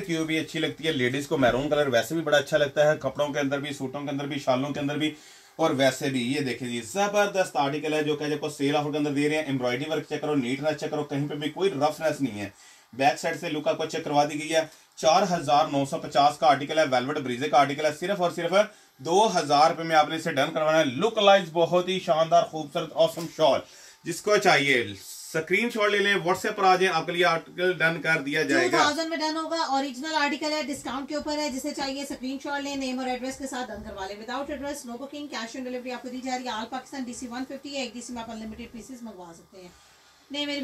की भी अच्छी लगती है। लेडीज़ को मैरून कलर वैसे भी बड़ा अच्छा लगता है। कपड़ों के अंदर भी, सूटों के अंदर भी, शालों के अंदर भी और वैसे भी। ये देखिए जी, ज़बरदस्त आर्टिकल है जो कि आपको सेल ऑफ़र के अंदर दे रहे हैं। एम्ब्रॉयडरी वर्क चेक करो नीटनेस चेक करो, कहीं पे भी कोई रफनेस नहीं है। बैक साइड से लुक आपको चेक करवा दी गई है। चार हज़ार नौ सौ पचास का आर्टिकल है। वेलवेट ब्रीजे का आर्टिकल है। सिर्फ़ और सिर्फ़ दो हज़ार रुपए में आपने इसे डन करवाना है। लुक लाइज बहुत ही शानदार, खूबसूरत ऑसम शॉल जिसको चाहिए स्क्रीन शॉट ले लें व्हाट्सएप पर आ जाए, आपके लिए आर्टिकल डन कर दिया जाएगा। थाउज़ेंड में डन होगा ओरिजिनल आर्टिकल है डिस्काउंट के ऊपर है, जिसे चाहिए स्क्रीन शॉट लें नेम और एड्रेस के साथ डन करवा लें। Without address no booking cash on delivery आपको दी जा रही है। All Pakistan DC one fifty एक डीसी में आप अनलिमिटेड पीसेस मंगवा सकते हैं। नहीं, मेरी